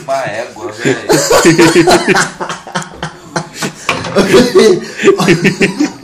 Vai uma égua, velho.